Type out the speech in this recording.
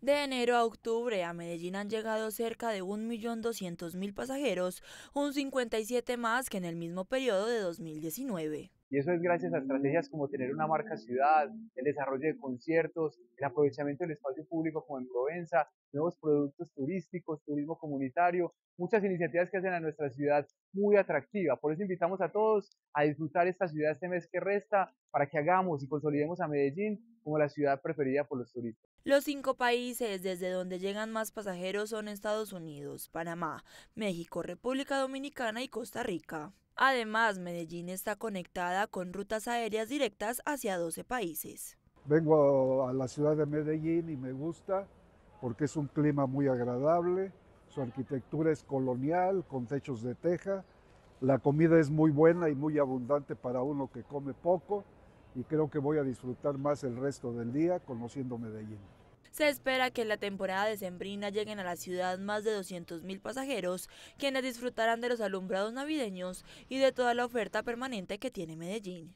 De enero a octubre a Medellín han llegado cerca de 1.200.000 pasajeros, un 57 más que en el mismo periodo de 2019. Y eso es gracias a estrategias como tener una marca ciudad, el desarrollo de conciertos, el aprovechamiento del espacio público como en Provenza, nuevos productos turísticos, turismo comunitario, muchas iniciativas que hacen a nuestra ciudad muy atractiva. Por eso invitamos a todos a disfrutar esta ciudad este mes que resta para que hagamos y consolidemos a Medellín como la ciudad preferida por los turistas. Los cinco países desde donde llegan más pasajeros son Estados Unidos, Panamá, México, República Dominicana y Costa Rica. Además, Medellín está conectada con rutas aéreas directas hacia 12 países. Vengo a la ciudad de Medellín y me gusta porque es un clima muy agradable, su arquitectura es colonial, con techos de teja, la comida es muy buena y muy abundante para uno que come poco y creo que voy a disfrutar más el resto del día conociendo Medellín. Se espera que en la temporada de Sembrina lleguen a la ciudad más de 200.000 pasajeros, quienes disfrutarán de los alumbrados navideños y de toda la oferta permanente que tiene Medellín.